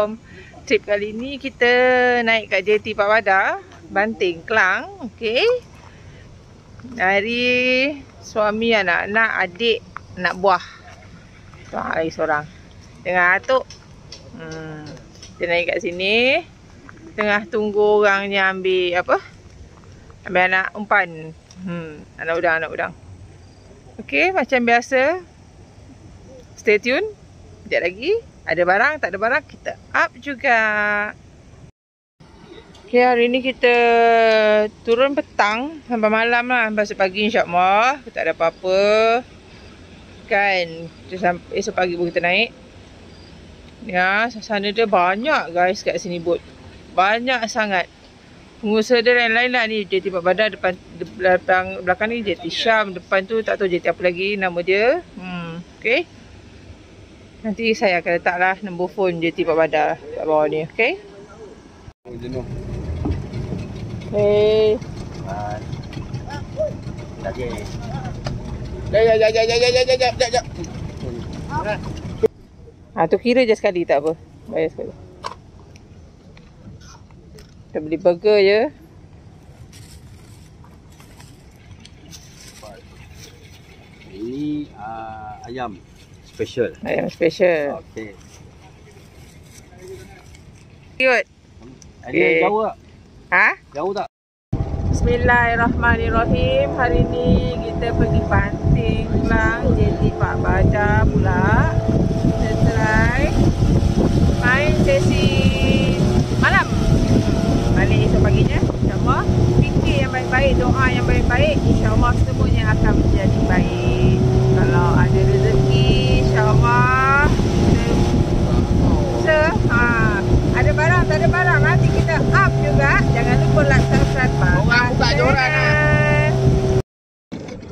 Assalamualaikum. Trip kali ni kita naik kat JT Pak Badar, Banting, Kelang. Okey. Dari suami anak-anak, adik, anak buah. Lagi seorang. Tengah atuk. Hmm. Kita naik kat sini. Tengah tunggu orangnya ambil apa? Ambil anak umpan. Hmm. Anak udang, anak udang. Okey, macam biasa. Stay tune. Sekejap lagi. Ada barang, tak ada barang, kita up juga. Okay, hari ni kita turun petang sampai malam lah. Sampai pagi insyaAllah. Tak ada apa-apa. Kan, sampai esok pagi pun kita naik. Ya, sana dia banyak guys kat sini bot. Banyak sangat. Pengusaha dia lain-lain lah ni. JT Pak Badar depan, belakang, belakang ni JT Syam. Depan tu tak tahu JT apa lagi nama dia. Hmm, okay. Nanti saya akan letaklah nombor phone JT Pak Badar kat bawah ni, okey? Oh, jenuh. Hey. Lagi. Jap, jap, jap, jap, jap, jap, jap, jap, jap. Ha, tu kira je sekali tak apa. Bayar sekali. Kita beli burger je. Ini uh, ayam special. Ayam special. Okey. Cute. Ini Okey. jauh tak? Ha? Jauh tak? Bismillahirrahmanirrahim. Hari ni kita pergi panting Kelang JT Pak Badar pula. Kita try main sesi malam. Balik esok paginya. InsyaAllah. Fikir yang baik-baik. Doa yang baik-baik. InsyaAllah semuanya akan menjadi baik. Kalau ada rezeki. InsyaAllah. Kita Se, ha, ada barang, tak ada barang. Nanti kita up juga. Jangan lupa like, subscribe. Orang buka joran, eh.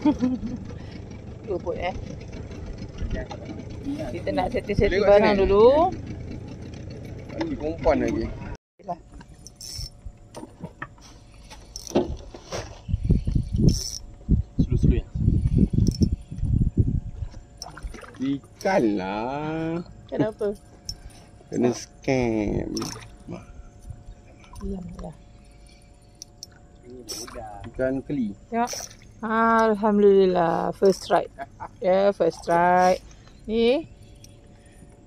Luput eh. Kita nak kat barang sini? dulu. Ini perempuan lagi. Lah. Ya? Ikan lah. Kenapa? Kena scam. Ikan keli. Ya. Alhamdulillah. First strike. Ya, yeah, first strike. Ni,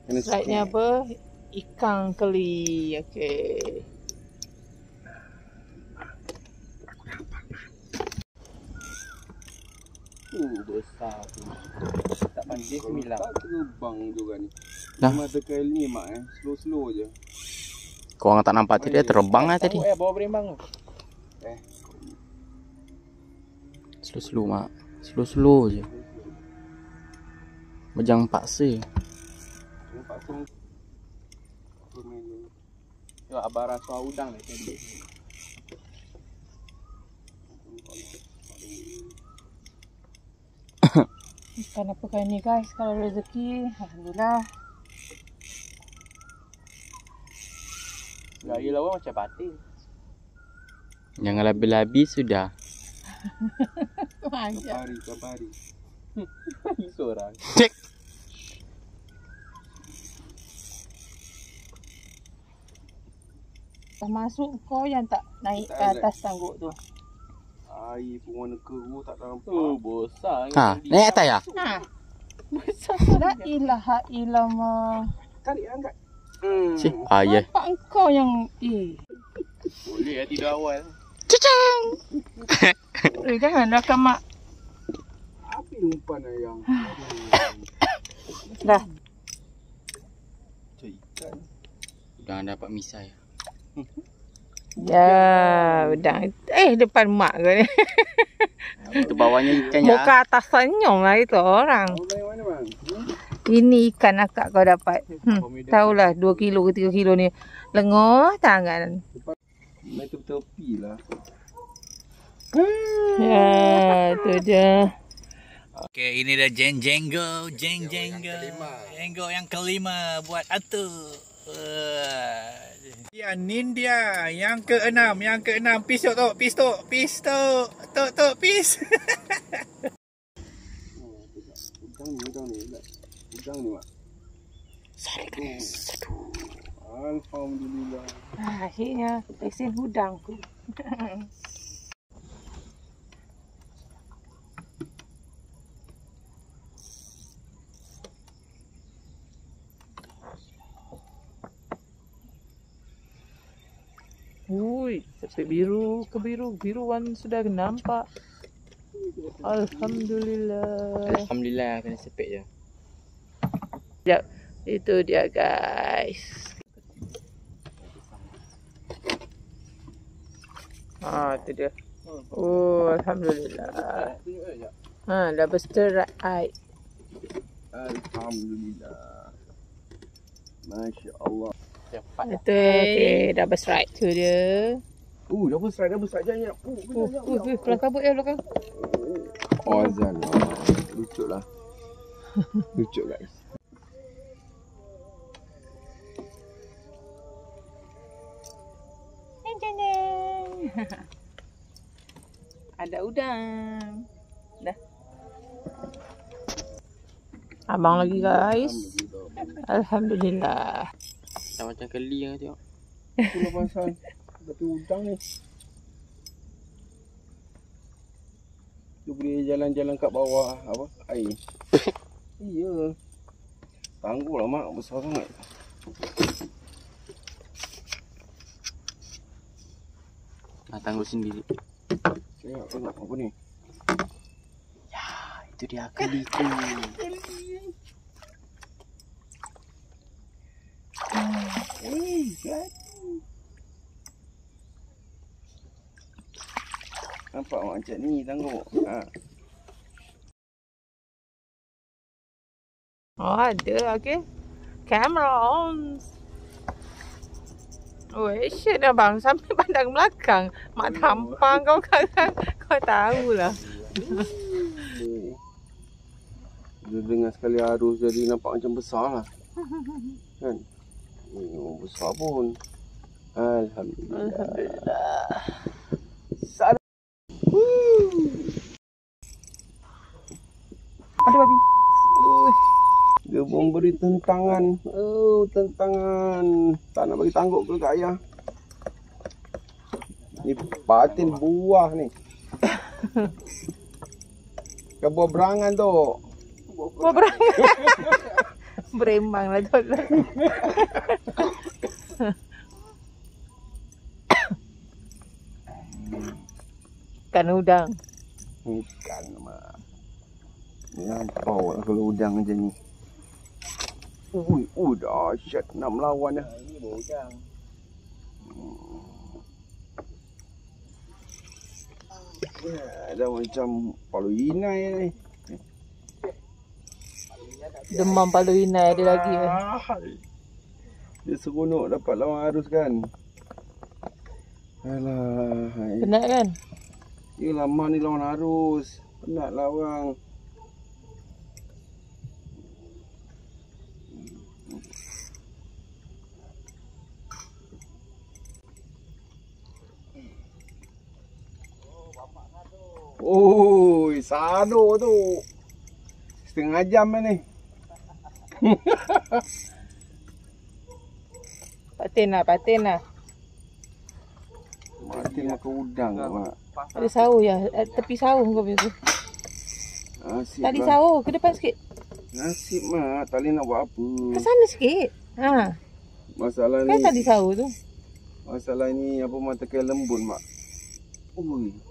Kena strike ni apa? Ikan keli. Okey. Uh, besar tu. Tak pandai sembilan. Tak terbang juga ni. Dah. Mata kali ni mak eh. Slow-slow je. Kau orang tak nampak tadi dia terbang lah tadi. Eh, bawa berimbang tu. Slow-slow mak. Slow-slow je. Macam paksa. Nampak tu. Tengok abang rasa udang ni tadi. Ikan apa kali ni guys? Kalau rezeki, Alhamdulillah. Gaya lawan macam batin. Jangan labi-labi sudah. Kapari, kapari. Lagi seorang. Cek. Dah masuk kau yang tak naik ke Tak atas tangguk tu. Air pun warna keruh tak nampak. Oh, besar. Ha, naik atas ya? Ha. La ilaha illallah. Tarik angkat. Hmm. Cik, ah ya. Bapak engkau yang eh. Boleh ya tidur awal. Cicang. Eh janganlah kan mak. Api umpan ayam. Dah. Cik ikan. Dah dapat misai. Ya, udang. Eh depan mak ke ni. Itu bawahnya ikan ya. Muka atas senyum lah itu orang. Kau main mana bang? Hmm? Ini ikan akak kau dapat. Hmm, tahulah 2 kilo ke 3 kilo ni. Lengoh tangan. Main tepi lah. Ya, tu je. Okey, ini dah jeng jenggo, jeng jenggo. Jenggo yang kelima buat atu. Ya, Nindia yang keenam, yang keenam. Pis tok, tok, pis tok, pis tok, tok, tok, pis. Udang ni, udang ni. Udang ni mak. Sari kenis. Aduh. Alhamdulillah. Ah, akhirnya vaksin hudang ku. Ui, sampai biru ke biru, biruan sudah nampak. Alhamdulillah. Alhamdulillah kena sepek je. Sekejap. Itu dia guys. Ha, itu dia. Oh, Alhamdulillah. Ha, dah bersterai. Alhamdulillah. Masya Allah. Cepat. Itu okay, dah bersterai tu dia. Uh, dah besar, dah besar. Jangan, jangan. Uh, Uh, uh, uh, kelang kabut ya belakang. Oh, Azan. Lucu lah. Lucu guys. Ada udang. Dah. Abang lagi guys. Alhamdulillah. Dah macam keli kan tengok. Itulah pasal. Batu udang ni. Dia boleh jalan-jalan kat bawah apa air. iya. Tangguh lah mak besar sangat. Ha, tangguh sendiri. Tengok tengok apa ni. Itu dia keli tu. Eh, kan. Nampak macam ni tangguh. Ha. Oh ada okay. Camera on. Oh action dah bang Sampai pandang belakang Mak tampang kau kan Kau tahulah. Dia dengar sekali arus jadi nampak macam besar lah. Kan? Ni oh, besar pun. Alhamdulillah. Alhamdulillah Sana. Ada babi. Dia memberi tentangan. Oh, tentangan. Tak nak bagi tangguk ke kat ayah. Ni patin buah ni. Ke buah berangan tu. Buat berangan Berembang lah tu Ikan udang Ikan mak. Ni lah kalau udang macam ni. Ui, ui dahsyat nak melawan dah. Ini bau udang. Ya, dah macam palu inai ni. Demam palu inai ada lagi eh. Dia seronok dapat lawan arus kan. Alah. Penat kan? Yelah mak ni lawan arus. Penat lawang. Oi, sado tu. Setengah jam lah ni. Patin lah, patin lah. Mati makan udang mak. Ada sahur ya, tepi sahur kau biasa. Nasib lah. sahur ke depan sikit. Nasib mak, tak boleh nak buat apa. Ke sana sikit. Ha, Masalah kan ni, tali sahur tu. masalah ni apa mata kail lembut mak. Ui.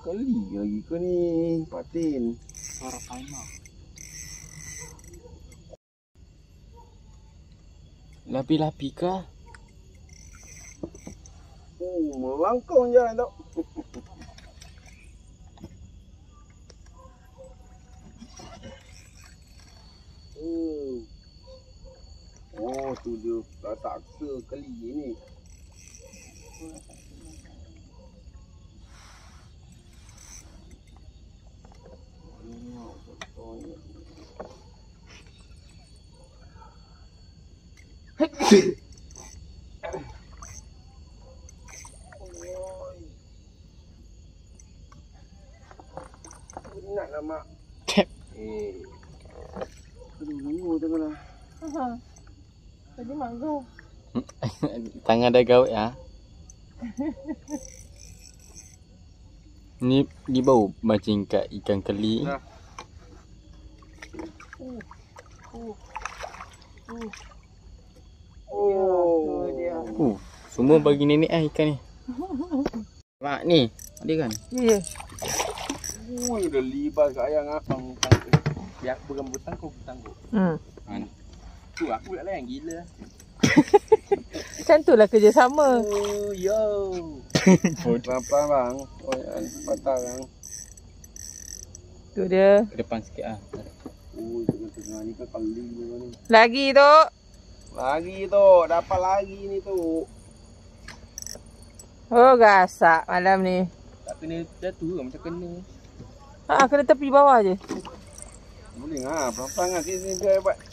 Kali lagi ke ni patin. Suara Faimah. Lapi-lapi kah? Oh, melangkau je tau. Hmm. Oh, tu dia tak taksa kali ni. Tengok contohnya. Penat lah mak. Eh. Aduh, mengu tengah lah. Ha. Tadi mak kau Tangan dah gaut ya. Ni ni bau macam kat ikan keli. Dah. Oh. Uh, semua bagi nenek ah ikan ni. Mak ni, ada kan? Ya. Ui, dah libas kat ayang ah. Bang, Biar aku pegang butang kau butang kau. Hmm. Tu aku pula lah yang gila. Macam tu lah kerjasama. Oh, yo. Berapa bang? Oh, yang patah bang. Tu dia. Ke depan sikit ah. Oh, tengah-tengah ni kan kali ni ni. Lagi tu. Lagi tu, dapat lagi ni tu. Oh gasak malam ni. Tak kena jatuh ke macam kena. Ha, kena tepi bawah je. Boleh ah, pelan-pelan ah sini biar buat.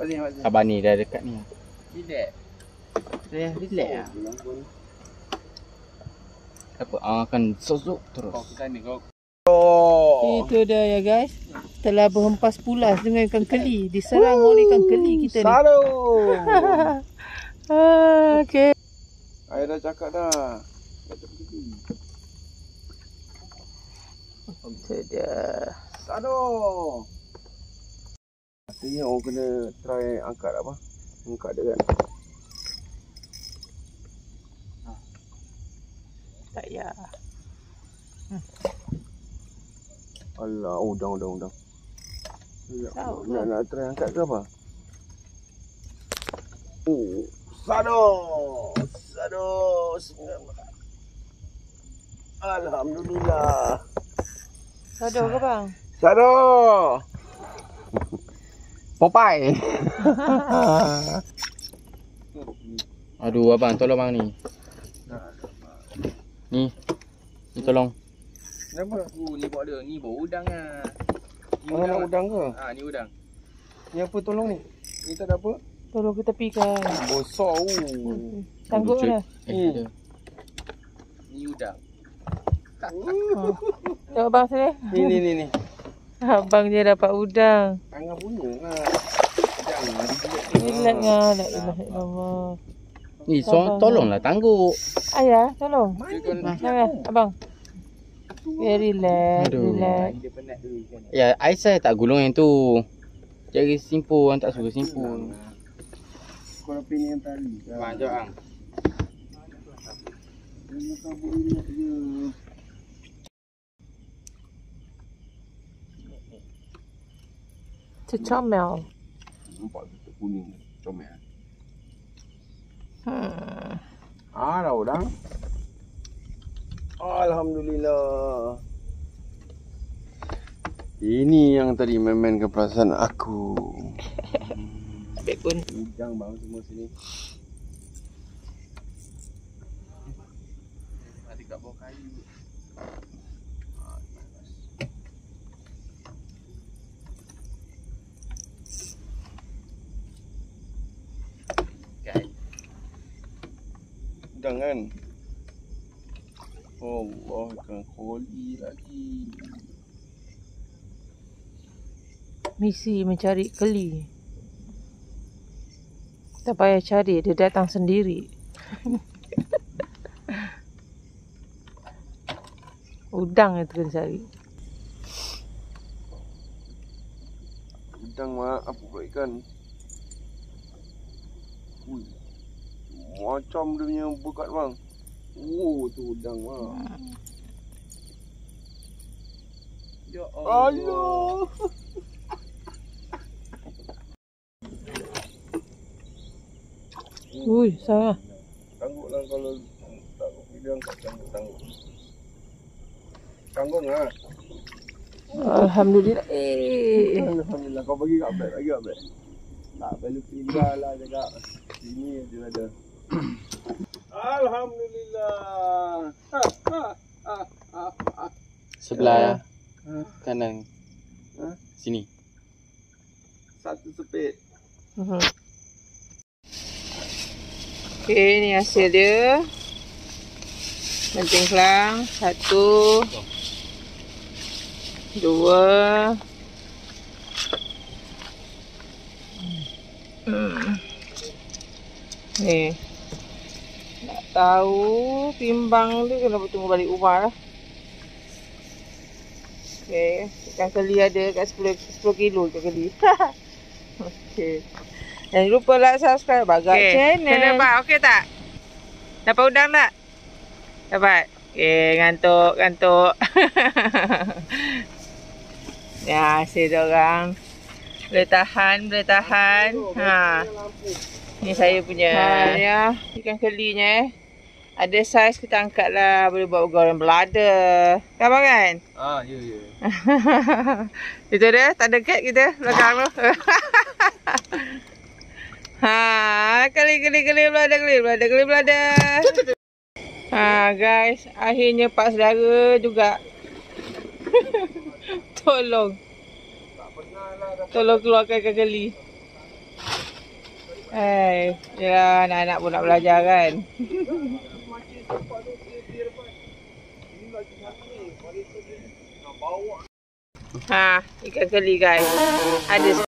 Balik balik. Abang ni dah dekat ni. Relax. Saya relax ah. Apa? Ah akan sosok terus. Kau kau. Oh. Itu dia ya guys. Telah berhempas pulas dengan ikan keli. Diserang oleh ikan keli kita ni. Sado. Ah, okay. Ayah dah cakap dah. Itu dia. Sado. Katanya orang kena try angkat apa? Angkat dia kan. Tak ya. Alah, oh, udang, udang, udang. Tahu Nak, nak try angkat ke apa? Oh, Sado. Sado. Alhamdulillah. Ada ke bang? Sado. Popeye. Aduh abang tolong bang ni. Ni. Ni tolong. Kenapa? Uh, ni bawa dia. Ni bawa udang lah. Ni Oh, nak udang ke? Ah, ni udang. Ni apa tolong ni? Ni tak ada apa? Tolong ke tepikan. Bosor. Uh. Sanggup Lucu. dah. Eh, Hmm. Ni udang. Tengok bang sini. Ni ni ni ni. Abang je dapat udang. Tangan punya lah. Jangan. Relax lah. La ilaha illallah. Ni so, tolonglah tangguk. Ayah, tolong. Mana? Abang. Ya, relax, Aduh. relax. Dia penat dulu kan. Ya, Aisyah tak gulung yang tu. Jadi simpul, tak suka simpul. Kau nak pilih yang tali. Bang, jom bang. Dia tabuk ini je. Cecomel. Nampak tu kuning. Comel. Hmm. Ah, dah udang. Alhamdulillah. Ini yang tadi memainkan perasaan aku. Pun. Udang bang semua sini. Ada kat bawah kayu. Kan? Allah, ikan koli lagi. Misi mencari keli. Tak payah cari, dia datang sendiri. Udang itu kena cari. Udang mak, apa pula ikan? Macam dia punya bekat bang. Oh, tu udang mak. Ya Allah. Ui, salah. Tangguh lah kalau tak kopi dia angkat tangguh-tangguh. Tanggung lah. Alhamdulillah. Eh. Alhamdulillah. Kau bagi kat beg, bagi kat beg. Tak perlu tinggal lah cakap. Sini dia ada. Alhamdulillah. Ha, ha, ha, ha, ha. Sebelah Ha. kanan. Ha? Sini. Satu sepit. Mhm. Okey, ni hasil dia. Penting kelang. Satu. Dua. Hmm. Ni. Tahu timbang dia kena tunggu balik rumah lah. Okay. Ikan keli ada kat 10, 10 kilo ikan keli. okay. Jangan lupa like, subscribe, bagak okay. channel. Kena nampak, okey tak? Dapat udang tak? Dapat? Okay, ngantuk, ngantuk. ya, asyik orang. Boleh tahan, boleh tahan. Ha. Ni saya punya. Ha, ya, ikan kelinya eh. Ada saiz kita angkat lah. Boleh buat goreng belada. Kan bang kan? Ah, ya, ya. Itu dia, tak dekat kita belakang tu. ha, kali kali kali belada kali belada kali belada. Ha guys, akhirnya pak saudara juga. Tolong. Tolong keluarkan ikan keli. Eh, ya anak-anak pun nak belajar kan. Ha, ikan keli guys. Ada